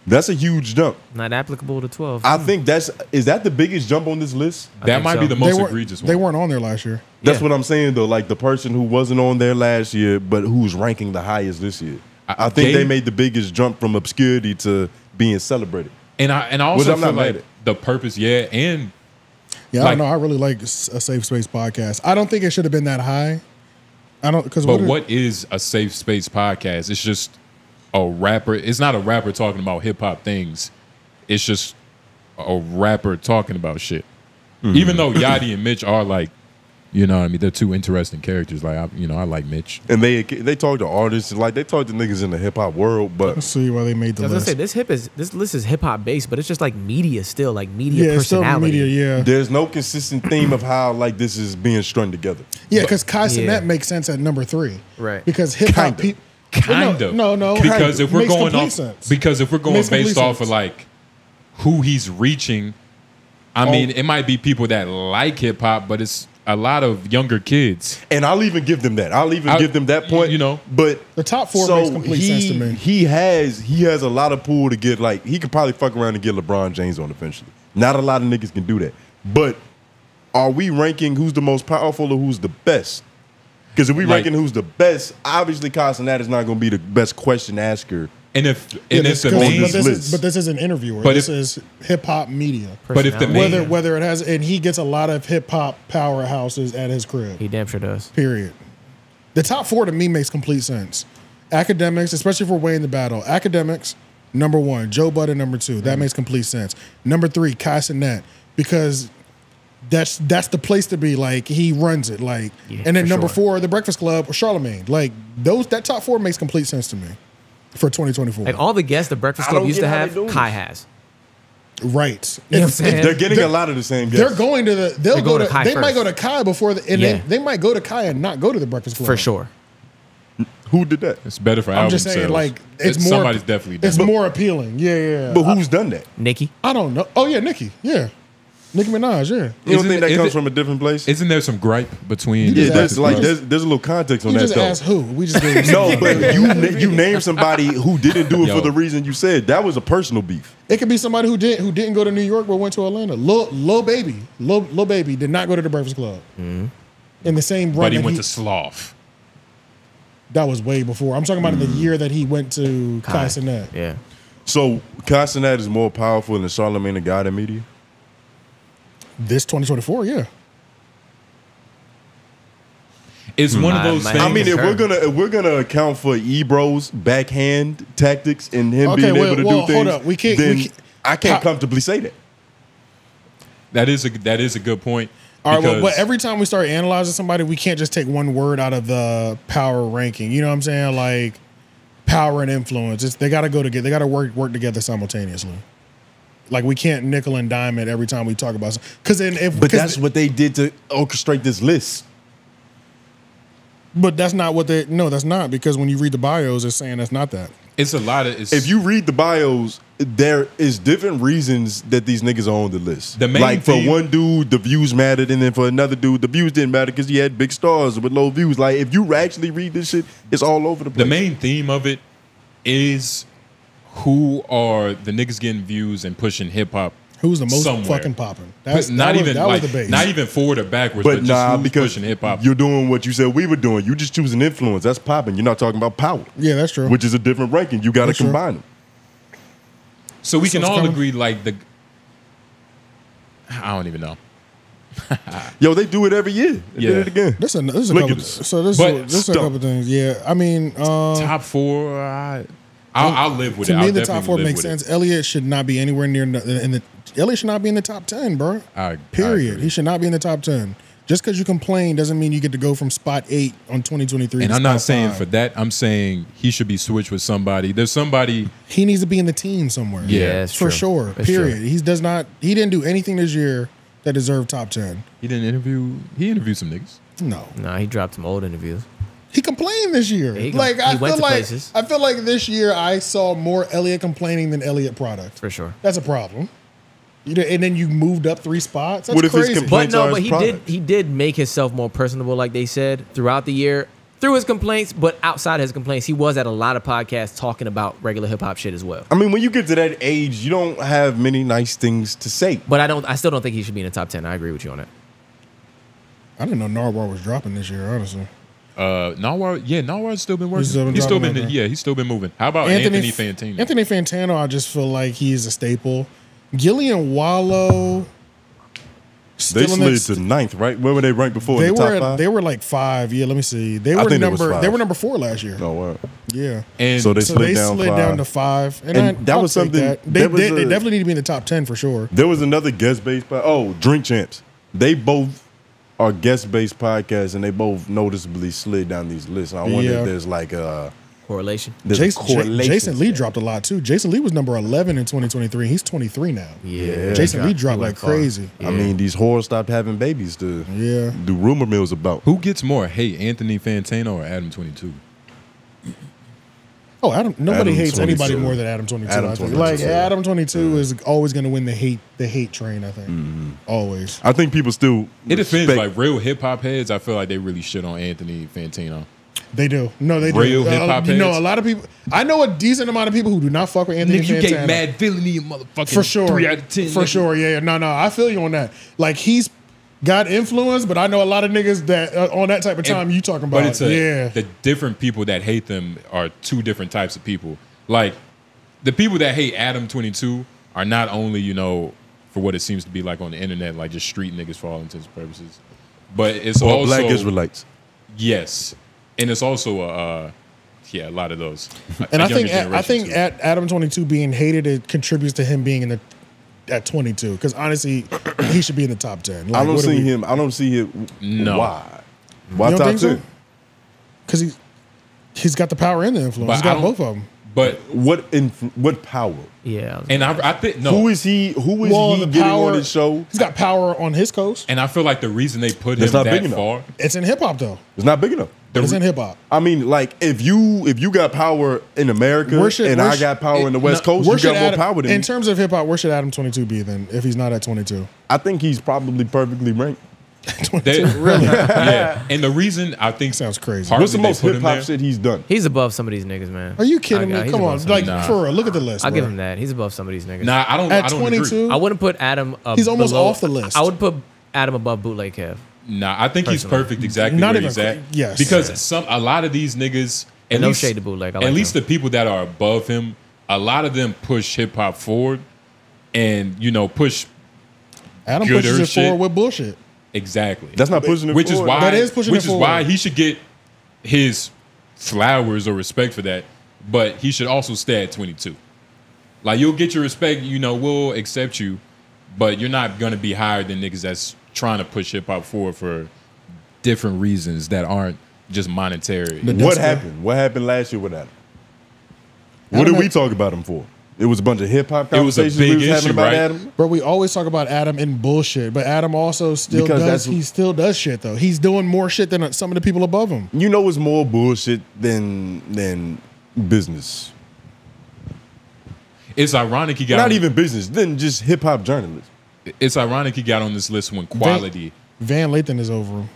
That's a huge jump. Not applicable to 12. I hmm. think that's is that the biggest jump on this list? I That think might so. be the most egregious one. They weren't on there last year. That's Yeah. what I'm saying though. Like the person who wasn't on there last year, but who's ranking the highest this year. I, I think Gabe- they made the biggest jump from obscurity to being celebrated. And I and I Which also I'm feel not mad like at. the purpose, yeah, and Yeah, I Like- don't know. I really like s- a safe space podcast. I don't think it should have been that high. I don't because but what, what is a safe space podcast? It's just a rapper. It's not a rapper talking about hip hop things. It's just a rapper talking about shit. Mm-hmm. Even though Yachty and Mitch are like, you know, what I mean, they're two interesting characters. Like, I, you know, I like Mitch. And they they talk to artists like they talk to niggas in the hip hop world, Let's but see why they made the I was gonna list. say this hip is this list is hip hop based, but it's just like media still, like media yeah, it's still media. Yeah, there's no consistent theme of how like this is being strung together. yeah, because Kai Yeah. Cenat makes sense at number three. Right. Because hip hop people. Kind no, of. No, no. Because kinda. if we're Makes going off, sense. because if we're going Makes based complete off of like who he's reaching, I Oh. mean, it might be people that like hip hop, but it's a lot of younger kids. And I'll even give them that. I'll even I- give them that point. you know. but The top four so makes complete he, sense to me. He has he has a lot of pool to get. Like he could probably fuck around and get LeBron James on eventually. Not a lot of niggas can do that. But are we ranking who's the most powerful or who's the best? Because if we Like- ranking who's the best, obviously Kai Cenat is not going to be the best question asker. And if Yeah, and this- if the 'cause- main, but this list. is but this is an interviewer. But this if- is hip hop media. but if the main, Whether whether it has and he gets a lot of hip hop powerhouses at his crib. He damn sure does. Period. The top four to me makes complete sense. Akademiks, especially if we're weighing the battle. Akademiks, number one. Joe Budden, number 2 Mm-hmm. That makes complete sense. Number three, Kai Cenat, because that's that's the place to be. Like he runs it. Like, Yeah, and then number sure. four, The Breakfast Club or Charlemagne. Like those, that top four makes complete sense to me for 2024. Like all the guests the Breakfast Club used to have. Kai has. right. You know If- saying? They're getting They're- a lot of the same guests. They're going to the. They'll They're go to. to Kai they might go to Kai before the. And Yeah. they, they might go to Kai and not go to the Breakfast Club For sure. Who did that? it's better for I'm album just saying, sales. like it's, more. somebody's definitely done It's it. more appealing. Yeah, yeah. yeah. But who's done that? Nicki. I don't know. Oh yeah, Nicki. Yeah, Nicki Minaj. Yeah. You don't Isn't think it- that is comes it- from a different place? Isn't there some gripe between? You yeah, just there's like there's, there's a little context on You that just though. who. We just gave you No, but you na- you named somebody who didn't do it Yo. for the reason you said. That was a personal beef. it could be somebody who didn't who didn't go to New York but went to Atlanta. Lil, Lil baby, Lil, Lil baby did not go to the Breakfast Club. Mm-hmm. In the same run but he that went to Sloth. that was way before. I'm talking about in the mm. year that he went to Kai Kai. Cenat. Yeah. So Kai Cenat is more powerful than Charlamagne the God in media. This 2024, yeah. It's one of those things. I mean, if we're gonna if we're gonna account for Ebro's backhand tactics and him Okay, being well- able to well, do hold things, up. We can't- we then can't- I can't How- comfortably say that. that is a that is a good point. All right, well, because- but every time we start analyzing somebody, we can't just take one word out of the power ranking. You know what I'm saying? Like power and influence. It's, they got to go together. They got to work work together simultaneously. Like we can't nickel and dime it every time we talk about something, because then if But 'cause that's what they did to orchestrate this list. But that's not what they. No, that's not because when you read the bios, it's saying that's not that. It's a lot of. It's, If you read the bios, there is different reasons that these niggas are on the list. The main like for theme- one dude, the views mattered, and then for another dude, the views didn't matter because he had big stars with low views. Like if you actually read this shit, it's all over the place. the main theme of it is who are the niggas getting views and pushing hip hop. Who's the most somewhere. fucking popping? That's But not that was, even that like was the base. not even forward or backwards, but, but just nah, who's because pushing hip hop. you're doing what you said we were doing. You just choosing influence. That's popping. You're not talking about power, yeah, that's true. which is a different ranking. You got to That's true. combine them. So we So can all coming- agree, like the. I don't even know. Yo, they do it every year. They Yeah. did it again. this is, this is a Look couple. at this. So this, But is, this is a couple things. Yeah, I mean, uh, Top four, I, I'll, I'll live with to it. me, I'll the top four makes with it. sense. Elliott should not be anywhere near in the. Elliott should not be in the top ten, bro. I- I Period. agree. he should not be in the top ten. Just because you complain doesn't mean you get to go from spot eight on 2023. And to I'm not saying five. for that. I'm saying he should be switched with somebody. There's somebody. he needs to be in the team somewhere. Yeah, that's for true. sure. That's period. true. He does not. He didn't do anything this year that deserved top ten. He didn't interview. He interviewed some niggas. No, Nah, he dropped some old interviews. He complained this year. he like I he went feel to like places. I feel like this year I saw more Elliott complaining than Elliott product. For sure. That's a problem. You know, and then you moved up three spots. That's What if his crazy. compl- But no, are but his he product. did he did make himself more personable, like they said, throughout the year. Through his complaints, but outside his complaints, he was at a lot of podcasts talking about regular hip hop shit as well. I mean, when you get to that age, you don't have many nice things to say. But I don't I still don't think he should be in the top ten. I agree with you on that. I didn't know Nardwuar was dropping this year. Honestly, Uh, Nardwuar, yeah, Nardwuar's still been working. still been He's still been, yeah, he's still been moving. How about Anthony, Fantano? Anthony Fantano, I just feel like he is a staple. Gillie and Wallo. They still in slid to ninth, right? Where were they ranked before? They in the top were five? they were like five. Yeah, let me see. They I were think number they were number four last year. oh, wow. Yeah. and So they So slid they down slid five. down to five, and, And I, that I'll was something- That. They, was they, they definitely need to be in the top ten for sure. There was another guest based pod. Oh, Drink Champs. They both are guest based podcasts, and they both noticeably slid down these lists. I wonder Yeah. if there's like a Correlation. there's Jason, a Ja- correlation. Jason Lee dropped a lot too. Jason Lee was number eleven in 2023. He's 23 now. Yeah. Jason Lee dropped like far. crazy. I mean, these whores stopped having babies to Yeah. do rumor mill mills about. who gets more hate, Anthony Fantano or Adam Twenty Two? Oh, Adam. Nobody Adam hates 22. anybody more than Adam 22. Adam I think. 22. Like Adam 22 is always going to win the hate the hate train. I think Mm-hmm. always. I think people still. It depends. Like real hip hop heads, I feel like they really shit on Anthony Fantano. They do. No, they do. Real Uh, hip-hop You know, heads? a lot of people. I know a decent amount of people who do not fuck with Anthony Fantano. villainy, motherfucker. for sure. Three out of ten. For sure. Yeah, yeah. No, no. I feel you on that. Like he's got influence, but I know a lot of niggas that uh, on that type of time you talking about. But it's a, yeah. the different people that hate them are two different types of people. Like the people that hate Adam Twenty Two are not only you know for what it seems to be like on the internet, like just street niggas for all intents and purposes, but it's or also black Israelites. yes, and it's also a uh, yeah a lot of those. And a I think younger I think too. at Adam 22 being hated it contributes to him being in the at 22 because honestly he should be in the top 10. Like, I don't see we- him. I don't see him. No. Why? Why You top think so? ten? Because he's he's got the power and the influence. But he's I got both of them. but What in what power? Yeah. I was- and I, I think no. Who is he? Who is Well, he getting power on his show? He's got power on his coast. and I feel like the reason they put That's him not that big far, It's in hip hop though. It's not big enough. But it's in hip hop. I mean, like if you if you got power in America Where should- and where I got power in the West no, Coast, you should got more power than in me. terms of hip hop? Where should Adam 22 be then if he's not at 22? I think he's probably perfectly ranked. they, really, yeah. And the reason I think Sounds crazy. partly What's the they most put hip him hop shit he's done? he's above some of these niggas, man. Are you kidding I- I- me? he's Come on, like Nah. for real, look at the list. I'll bro. give him that. He's above some of these niggas. Nah, I don't. At I 22? I wouldn't put Adam. Uh, He's almost below- off the list. I would put Adam above Bootleg Kev. Nah, I think he's perfect exactly Not where even he's at. yes. because Yeah. some a lot of these niggas, at no least, shade to Bootleg, I at like least him. the people that are above him, a lot of them push hip hop forward, and you know push Adam Gooder pushes it shit. forward with bullshit. exactly. That's not pushing it which is why That is pushing which it is why he should get his flowers or respect for that, but he should also stay at 22. Like you'll get your respect, you know, we'll accept you, but you're not gonna be higher than niggas that's trying to push hip hop forward for different reasons that aren't just monetary. The- What That's the- happened? What happened last year with Adam? What Adam did we talk about him for? It was a bunch of hip hop It was a conversations big we was having issue, about right? Adam. But we always talk about Adam in bullshit. But Adam also still Because does. He still does shit though. He's doing more shit than some of the people above him. You know, it's more bullshit than than business. It's ironic he got Not on, even business, than just hip hop journalists. It's ironic he got on this list when quality. Van Lathan is over him.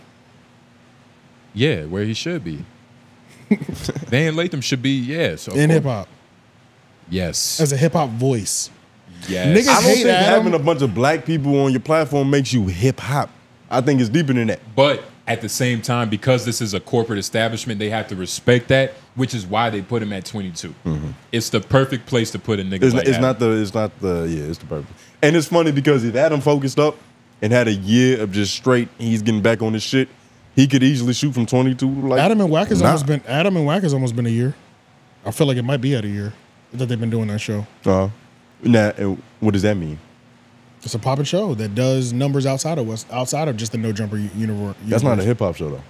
Yeah, where he should be. Van Lathan should be yes. of in hip hop Yes. as a hip hop voice. yes. Niggas I don't hate think Adam. having a bunch of black people on your platform makes you hip hop. I think it's deeper than that. But at the same time, because this is a corporate establishment, they have to respect that, which is why they put him at 22. It's the perfect place to put a nigga It's, like it's Adam. not the. It's not the. Yeah, it's the perfect. And it's funny because if Adam focused up and had a year of just straight, he's getting back on his shit. He could easily shoot from twenty two. Like Adam and Wack has nah. almost been Adam and Wack has almost been a year. I feel like it might be at a year that they've been doing that show. Uh, now, what does that mean? It's a poppin' show that does numbers outside of West, outside of just the No Jumper u- universe. That's not a hip hop show though.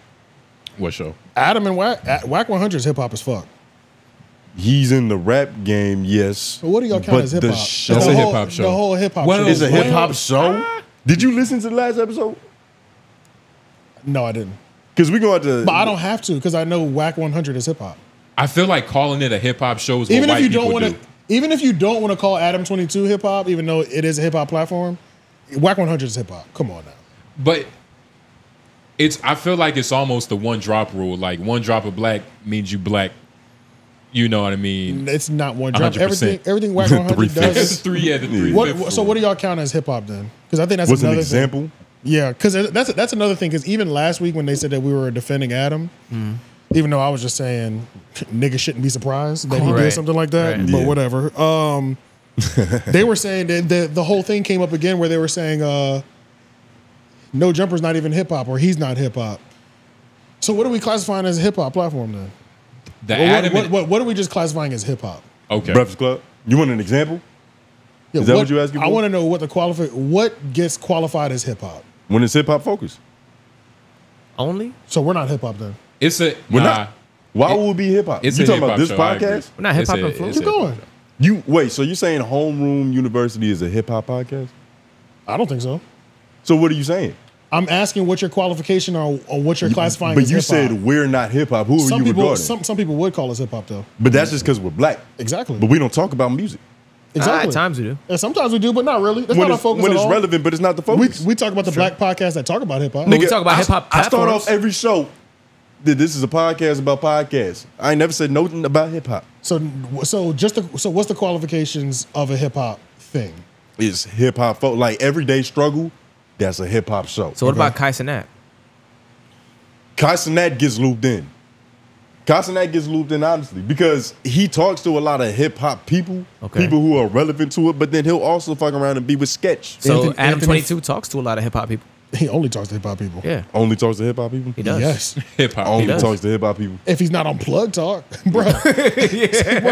What show? Adam and Whack. Wack 100 is hip hop as fuck. He's in the rap game, yes. So what do y'all count as hip the hop? show That's a hip-hop show. The whole hip hop Well, show is a hip hop show. Ah. Did you listen to the last episode? No, I didn't. Because we going to. But I don't have to because I know Wack 100 is hip hop. I feel like calling it a hip hop show is what Even white if you don't want do. to, even if you don't want to call Adam 22 hip hop, even though it is a hip hop platform, Wack 100 is hip hop. Come on now. But it's I feel like it's almost the one drop rule. Like one drop of black means you black. You know what I mean? It's not one drop. 100%. Everything, everything Wack 100 Three It's does. three, yeah, the three. What, fifth so what do y'all count as hip hop then? Because I think that's What's an another example? Thing. Yeah, because that's that's another thing. Because even last week when they said that we were defending Adam, even though I was just saying niggas shouldn't be surprised that he did something like that, Right. but Yeah. whatever. Um, they were saying that the the whole thing came up again where they were saying uh, no jumper's not even hip hop or he's not hip hop. So what are we classifying as a hip hop platform then? The what, Adam what, what, what are we just classifying as hip hop? okay. Breakfast Club. You want an example? Yeah, Is that what you're asking I want to know what the qualify what gets qualified as hip hop. When it's hip hop focused. Only? So we're not hip hop then. It's a We're nah, not. Why would it be hip hop? You talking about this show, podcast? We're not hip hop a- influenced. it's Keep a- going. You wait. So you're saying Homeroom University is a hip hop podcast? I don't think so. So what are you saying? I'm asking what your qualification or, or what you're classifying But as you hip said we're not hip hop. Who are Some you people, regarding? some some people would call us hip hop though. but that's just because we're black. Exactly. But we don't talk about music exactly. Ah, at times we do. And sometimes we do, but not really. That's when not our focus when at it's all. relevant, but it's not the focus. we talk about the black podcasts that talk about hip hop. we talk about I- hip-hop I start off every show that this is a podcast about podcasts. I ain't never said nothing about hip hop. So so just the, so what's the qualifications of a hip hop thing? It's hip hop. Fo- like everyday struggle. That's a hip hop show. So what about Kai Cenat? Kai Cenat gets looped in. Kai Cenat gets looped in honestly because he talks to a lot of hip hop people, Okay. people who are relevant to it. But then he'll also fuck around and be with sketch. So Anthony- Adam Anthony- Twenty Two talks to a lot of hip hop people. He only talks to hip hop people. Yeah, Only talks to hip hop people. he does. Yes. hip hop. Only does. talks to hip hop people. If he's not on plug talk, bro. bro,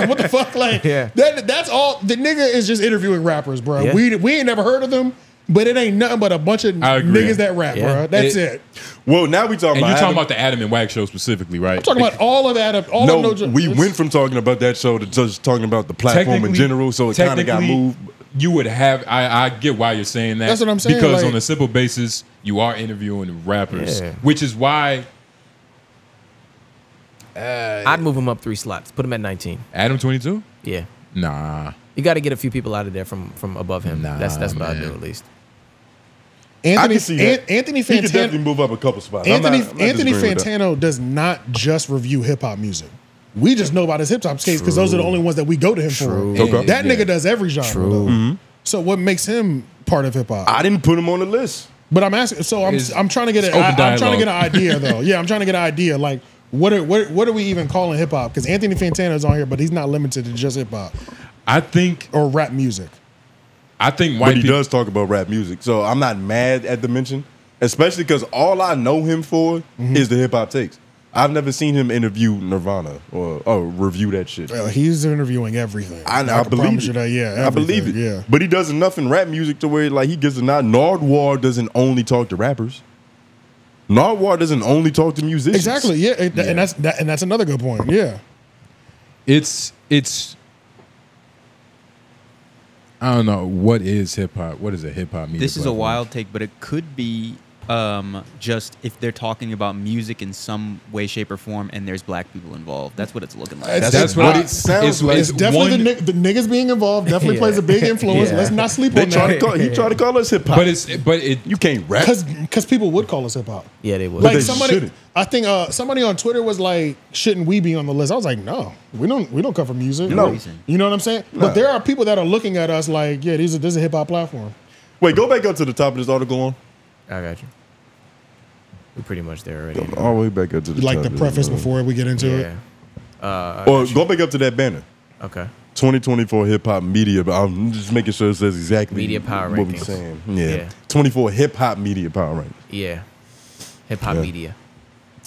what the fuck? Like Yeah. that that's all the nigga is just interviewing rappers, bro. Yeah. We we ain't never heard of them, but it ain't nothing but a bunch of niggas that rap, Yeah. bro. That's It- it. Well, now we talking And about you're talking Adam- about the Adam and Wack's show specifically, right? I'm talking about all of that. All no, of no, we went from talking about that show to just talking about the platform in general. So it kind of got moved. You would have. I, I get why you're saying that. That's what I'm saying, Because like- on a simple basis, you are interviewing rappers, Yeah. which is why I'd move him up three slots. Put him at nineteen. Adam 22. Yeah, Nah, you got to get a few people out of there from from above him. Nah, that's that's what I'd do at least. Anthony I can see that. An- Anthony He could Fantano. definitely move up a couple spots. I'm Anthony not- I'm not Anthony disagreeing with that. Fantano does not just review hip hop music. We just know about his hip hop case because those are the only ones that we go to him True. for. Okay. That Yeah. nigga does every genre. True. Mm-hmm. So what makes him part of hip hop? I didn't put him on the list. But I'm asking. So I'm It's- I'm trying to get. A, it's open I, am trying to get an idea though. Yeah, I'm trying to get an idea. Like what are what what are we even calling hip hop? Because Anthony Fantano is on here, but he's not limited to just hip hop I think or rap music. I think white But he people. does talk about rap music. So I'm not mad at the mention, especially because all I know him for Mm-hmm. is the hip hop takes. I've never seen him interview Nirvana or, or review that shit. Well, he's interviewing everything. I, I, can believe promise it. you that. Yeah, I believe it. Yeah. but he does enough in rap music to where like he gives a nod. Nardwuar doesn't only talk to rappers. Nardwuar doesn't only talk to musicians. Exactly. Yeah, and, and that's that, and that's another good point. Yeah. It's it's I don't know what is hip hop. What is a hip hop media? This is a wild take, but it could be um, just if they're talking about music in some way, shape, or form, and there's black people involved. That's what it's looking like. It's- That's what what it sounds it's- like. it's It's definitely one- the, the niggas being involved definitely Yeah. plays a big influence. Yeah. Let's not sleep They on try to that. call. He tried to call us hip hop. But it's but it you can't rap. Because because people would call us hip hop. Yeah, they would. Like they somebody, shouldn't. I think uh, somebody on Twitter was like, "Shouldn't we be on the list?" I was like, "No, we don't. We don't cover music. No. reason. you know what I'm saying." But there are people that are looking at us like, "Yeah, these are this is a hip hop platform." Wait, go back up to the top of this article on. I got you. We're pretty much there already. All the way back up to the Like top the preface before we get into Yeah. it. Uh, Or go back up to that banner. okay. 2024 hip hop media. But I'm just making sure it says exactly Media power what we're saying. Yeah. Yeah. 24 hip hop media power rankings. Yeah. Hip hop Yeah. media.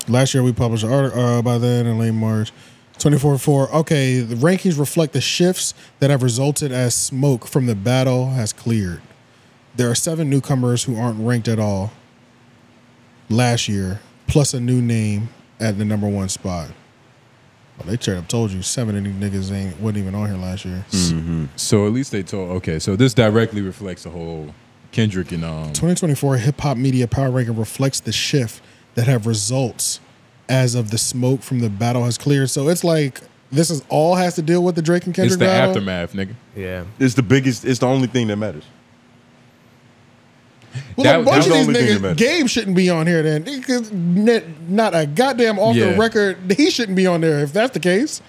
Last year we published an article uh, by then in late March. 24 4. Okay, the rankings reflect the shifts that have resulted as smoke from the battle has cleared. There are seven newcomers who aren't ranked at all last year, plus a new name at the number one spot. Well, they straight up told you seven of these niggas ain't wasn't even on here last year. so at least they told. Okay, so this directly reflects the whole Kendrick and um. 2024 hip hop media power ranking reflects the shift that have results as of the smoke from the battle has cleared. So it's like this is all has to deal with the Drake and Kendrick It's the battle. aftermath, nigga. Yeah. It's the biggest, it's the only thing that matters. Well, That- a bunch of these only thing that niggas, matters. Gabe shouldn't be on here then. Because Not a goddamn off the record. He shouldn't be on there if that's the case.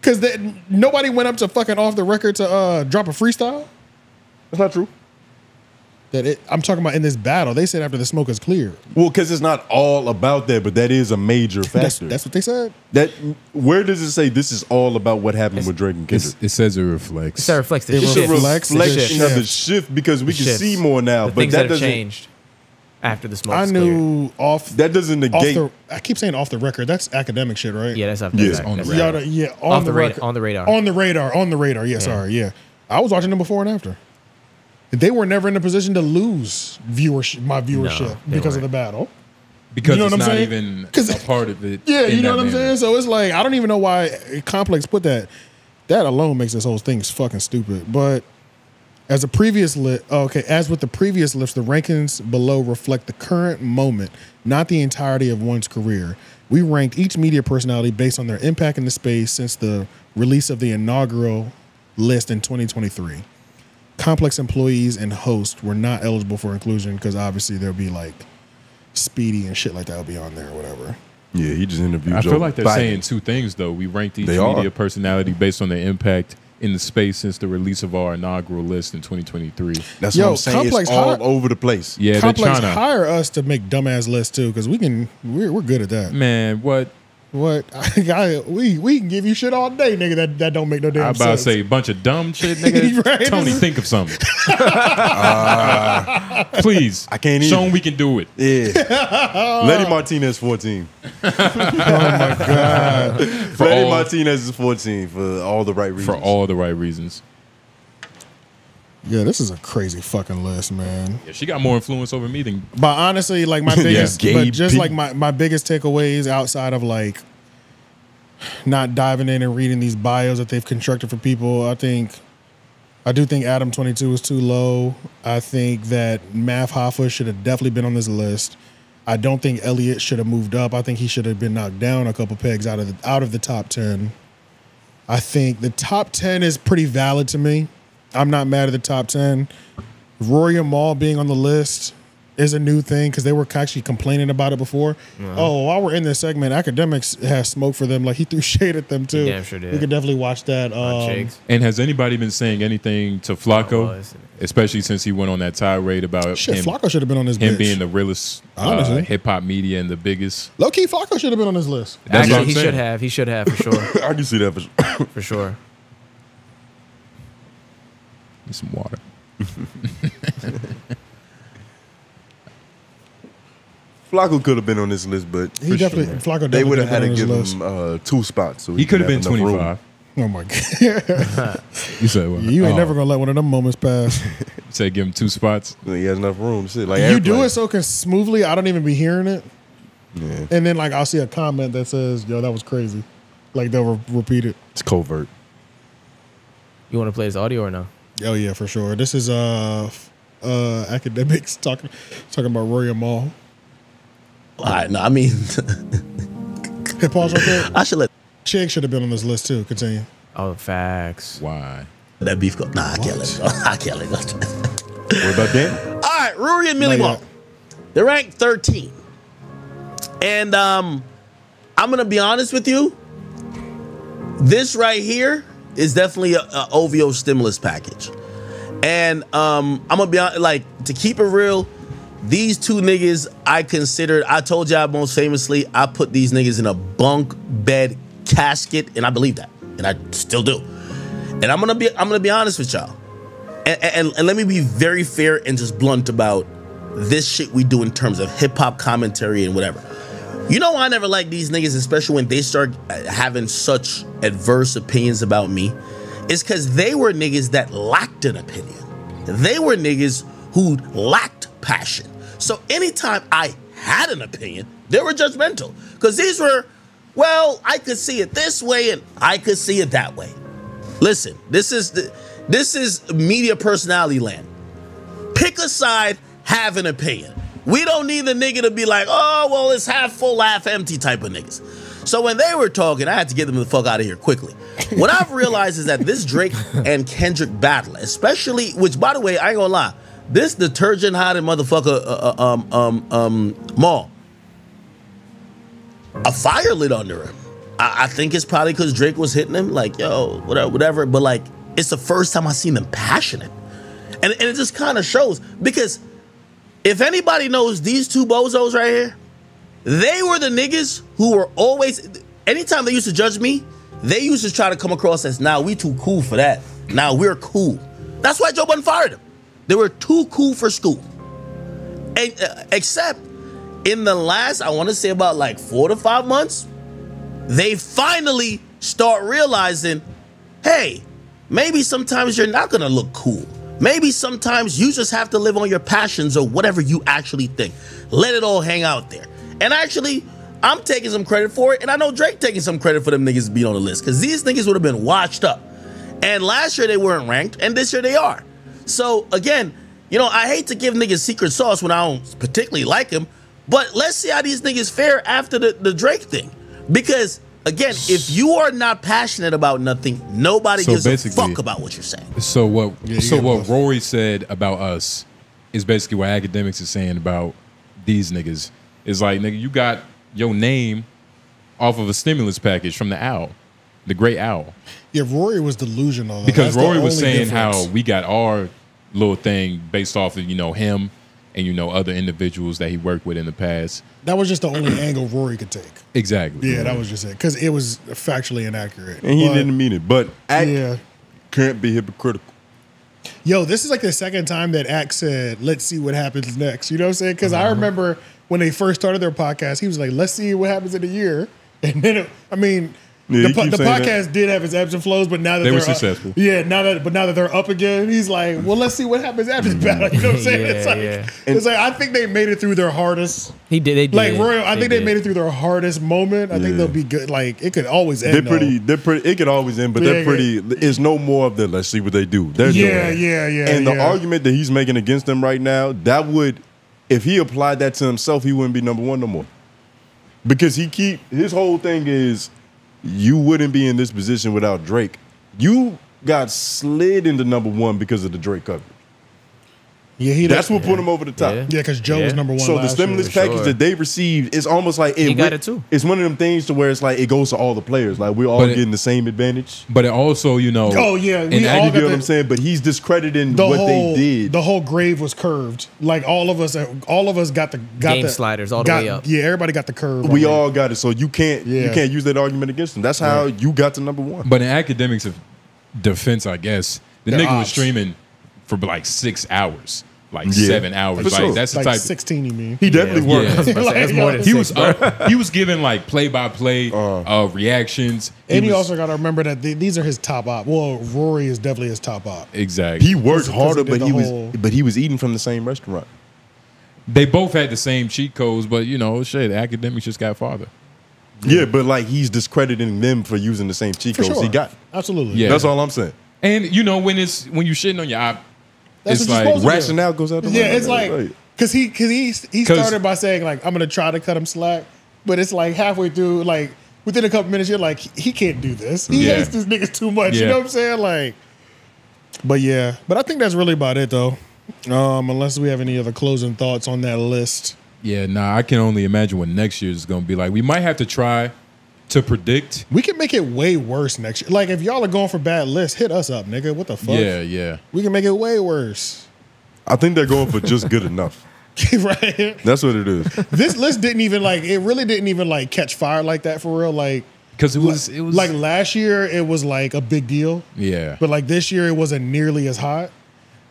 Because nobody went up to fucking off the record to uh, drop a freestyle. That's not true. That it, I'm talking about in this battle. They said after the smoke is clear. Well, because it's not all about that, but that is a major factor. that's what they said. that where does it say this is all about what happened with Drake and Kendrick? it says it reflects. That reflects the It It's shift. a reflects the reflection of the shift. shift because we The can shifts. see more now, The but things that that have doesn't changed after the smoke. I cleared. knew off that doesn't off negate. the. I keep saying off the record. That's academic shit, right? Yeah, that's off Yeah. that's On the radar. Y'all yeah, on Off the, the radar- on the radar. on the radar, on the radar. Yeah, sorry, yeah. I was watching them before and after. They were never in a position to lose viewership, my viewership they because of weren't. the battle. because You know it's what I'm not saying? even a part of it. Yeah, you know what I'm manner. saying. So it's like I don't even know why Complex put that. That alone makes this whole thing fucking stupid. But as a previous list, oh, okay, as with the previous list, the rankings below reflect the current moment, not the entirety of one's career. We ranked each media personality based on their impact in the space since the release of the inaugural list in 2023. Complex employees and hosts were not eligible for inclusion because obviously there'll be like Speedy and shit like that will be on there or whatever. yeah, he just interviewed. I Joe feel like they're Biden. saying two things though. We ranked each They media are. personality based on their impact in the space since the release of our inaugural list in 2023. That's Yo, what I'm saying. Complex it's all Hot- over the place. Yeah, Complex they're trying to. hire us to make dumbass lists too because we can we're, we're good at that. Man, what? What I, we we can give you shit all day, nigga. That that don't make no damn sense. I about to say a bunch of dumb shit, nigga. Right. Tony, think of something. Uh, please. I can't Show even. him we can do it. Yeah. Letty Martinez 14. oh my god. Letty all- Martinez is 14 for all the right reasons. For all the right reasons. Yeah, this is a crazy fucking list, man. Yeah, she got more influence over me than But honestly, like my biggest, gay but just like my my biggest takeaways outside of like not diving in and reading these bios that they've constructed for people, I think. I do think Adam 22 is too low. I think that Math Hoffa should have definitely been on this list. I don't think Elliott should have moved up. I think he should have been knocked down a couple pegs out of the out of the top 10. I think the top 10 is pretty valid to me. I'm not mad at the top 10. Rory and Mal being on the list is a new thing because they were actually complaining about it before. Oh, while we're in this segment, Akademiks has smoke for them. Like he threw shade at them too. damn sure did. We could definitely watch that. Um, And has anybody been saying anything to Flacco, was. especially since he went on that tirade about shit, him, Flacco should have been on this. him bitch. being the realest uh, Honestly. hip hop media and the biggest? low key. Flacco should have been on this list. That's what Actually, I'm he saying. should have. He should have for sure. I can see that for sure. for sure. Need some water. Flacco could have been on this list, but He for definitely- sure. Flacco They would have could've had to been give on him uh, two spots. So He could have been 25. Oh my god, You said what? you ain't Oh, never gonna let one of them moments pass. you said give him two spots. He has enough room. Shit, like you do it so con- smoothly, I don't even be hearing it. Yeah, And then like I'll see a comment that says, "Yo, that was crazy." Like they'll re- repeat it. it's covert. You want to play this audio or no? Oh yeah, for sure. This is uh uh Akademiks talking talking about Rory and Mal. All right, no, I mean, Hit pause right there. I should let Chig should have been on this list too. Continue. Oh, facts. Why? that beef go. Nah, I can't let it go. I can't let it go. What about that? All right, Rory and Millie Not Monk. yet. They're ranked 13. And um, I'm gonna be honest with you. This right here is definitely a, a OVO stimulus package. And um, I'm gonna be honest, like to keep it real, these two niggas I considered, I told y'all most famously, I put these niggas in a bunk bed casket, and I believe that. And I still do. And I'm gonna be I'm gonna be honest with y'all and, and, and let me be very fair and just blunt about this shit we do in terms of hip hop commentary and whatever. You know, why I never like these niggas, especially when they start uh, having such adverse opinions about me. It's because they were niggas that lacked an opinion. They were niggas who lacked passion. So anytime I had an opinion, they were judgmental. Because these were, well, I could see it this way and I could see it that way. Listen, this is the, this is media personality land. Pick a side, have an opinion. We don't need the nigga to be like, oh, well, it's half full, half empty type of niggas. So when they were talking, I had to get them the fuck out of here quickly. What I've realized is that this Drake and Kendrick battle, especially, which by the way, I ain't gonna lie, this detergent hiding motherfucker, uh, uh, um, um, um, Mal, a fire lit under him. I, I think it's probably because Drake was hitting him, like, yo, whatever, whatever. But like, it's the first time I've seen them passionate. And, and it just kind of shows because if anybody knows these two bozos right here, they were the niggas who were always, anytime they used to judge me, they used to try to come across as, now we too cool for that. Now we're cool. That's why Joe Budden fired them. They were too cool for school. And, uh, except in the last, I want to say about like four to five months, they finally start realizing, hey, maybe sometimes you're not gonna look cool. Maybe sometimes you just have to live on your passions or whatever you actually think. Let it all hang out there. And actually, I'm taking some credit for it, and I know Drake taking some credit for them niggas being on the list because these niggas would have been watched up. And last year they weren't ranked, and this year they are. So again, you know, I hate to give niggas secret sauce when I don't particularly like him, but let's see how these niggas fare after the, the Drake thing. Because again, if you are not passionate about nothing, nobody So gives a fuck about what you're saying. So what? you so what both. Rory said about us is basically what Akademiks is saying about these niggas. Is like nigga, you got your name off of a stimulus package from the owl, the great owl. Yeah, Rory was delusional. though. Because That's Rory was only saying difference. how we got our little thing based off of you know him and you know other individuals that he worked with in the past. that was just the only angle Rory could take. Exactly. Yeah, that was just it because it was factually inaccurate. And he But, didn't mean it. But act Yeah. can't be hypocritical. Yo, this is like the second time that Act said, "Let's see what happens next." You know what I'm saying? Because Uh-huh. I remember when they first started their podcast, he was like, "Let's see what happens in a year," and then it, I mean. Yeah, the po- the podcast that. did have its ebbs and flows, but now that They were are successful. yeah. Now that, but now that they're up again, he's like, "Well, let's see what happens after mm. the battle." You know what I'm saying? Yeah, it's like, yeah. it's like I think they made it through their hardest. He did. They did. Like Royal, I think they made it through their hardest moment. I think they'll be good. Like it could always end. They're though. pretty. They're pretty. It could always end, but Yeah, they're pretty. It's no more of the. Let's see what they do. They're Yeah, doing yeah, yeah, And the argument that he's making against them right now, that would, if he applied that to himself, he wouldn't be number one no more. Because he keep his whole thing is, you wouldn't be in this position without Drake. You got slid into number one because of the Drake coverage. Yeah, he. That's what put him over the top. Yeah. Yeah, because Joe was number one. So the last stimulus year. package sure. that they received is almost like it He got went- it too. It's one of them things to where it's like it goes to all the players. Like we're all But it- getting the same advantage. But it also, you know. Oh, yeah, and we all You got get what the- I'm saying? But he's discrediting The what whole they did. the whole grave was curved. Like all of us, all of us got the got Game the sliders all the got- way up. Yeah, everybody got the curve. we on it. all got it. So you can't you can't use that argument against them. That's how you got to number one. But in Akademiks of defense, I guess the They're nigga was ops. streaming for like six hours, like Yeah. seven hours. For like sure. that's the like type. sixteen. You mean? he definitely Yeah. worked. Yeah. I was about to say, that's more than He was six, bro. up, he was giving like play by play uh reactions. And you was- also got to remember that th- these are his top op. Well, Rory is definitely his top op. exactly. He worked Because he harder, but the he whole- was but he was eating from the same restaurant. they both had the same cheat codes, but you know, shit, Akademiks just got farther. Yeah, but like he's discrediting them for using the same cheat For codes sure. he got. Absolutely. Yeah. That's all I'm saying. And you know when it's when you shitting on your op, That's it's what like supposed to do. Rationale goes out the window. Yeah, it's like because he because he he started by saying like I'm gonna try to cut him slack, but it's like halfway through like within a couple minutes you're like he can't do this. He Yeah. hates this niggas too much. You know what I'm saying? Like, but yeah, but I think that's really about it though. Um, unless we have any other closing thoughts on that list. yeah, nah, I can only imagine what next year is gonna be like. We might have to try to predict. We can make it way worse next year. Like if y'all are going for bad lists, hit us up, nigga. What the fuck? Yeah, yeah. We can make it way worse. I think they're going for just good enough. right. That's what it is. This list didn't even like it really didn't even like catch fire like that for real. Like Because it was it was like last year it was like a big deal. yeah. But like this year it wasn't nearly as hot.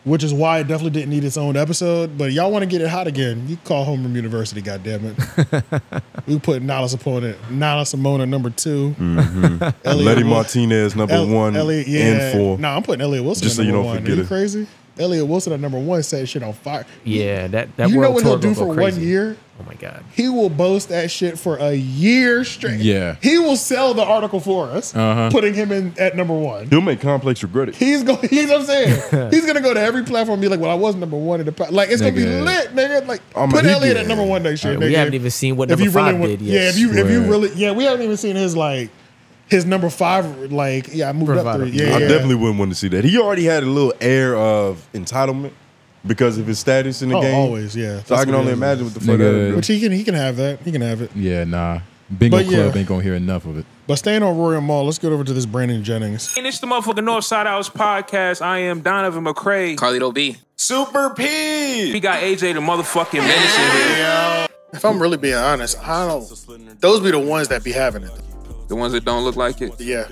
Which is why it definitely didn't need its own episode. But y'all want to get it hot again? You call Homeroom University, goddammit. we put Nala opponent, Nyla Symone at number 2 mm-hmm. Elliott Letty Martinez, number El- one Elliott, yeah. and four. No, I'm putting Elliott Wilson Just so you don't one. forget Are you it. crazy? Elliott Wilson at number one set shit on fire. Yeah, that that you know what he'll do for go one year? Oh my god. He will boast that shit for a year straight. Yeah. He will sell the article for us, Uh-huh. putting him in at number one. He'll make Complex regret it. He's going. He's what I'm saying. he's gonna go to every platform and be like, "Well, I was number one in the pa-. like." It's gonna be lit, nigga. Like, Oh, put Elliott did. at number one next year. All right, we haven't even seen what If number you really five want- did yet. Yeah, if you if you really yeah, we haven't even seen his like his number five. Like, yeah, I moved up three. Yeah, I yeah. definitely wouldn't want to see that. He already had a little air of entitlement because of his status in the Oh, game. always, yeah. So That's I can only is. imagine what the fuck Nigga. that would Which do. he can he can have that. He can have it. Yeah, nah. Bingo But yeah. Club ain't gonna hear enough of it. But staying on Royal Mall, let's get over to this Brandon Jennings. And it's the motherfucking Northside House podcast. I am Donovan McCray. Carlito B. Super P. We got AJ the motherfucking menace in here. If I'm really being honest, I don't. Those be the ones that be having it. The ones that don't look like it. Yeah.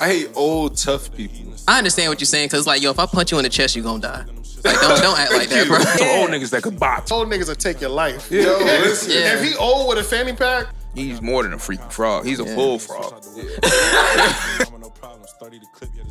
I hate old tough people. I understand what you're saying because, it's like, yo, if I punch you in the chest, you gonna die. Like, don't don't act like that, bro. Some old niggas that could box. Old niggas will take your life. Yo, listen. Yeah. If he old with a fanny pack, He's more than a freaking frog. He's a Yeah. full frog. no problems. 30 to clip, yeah,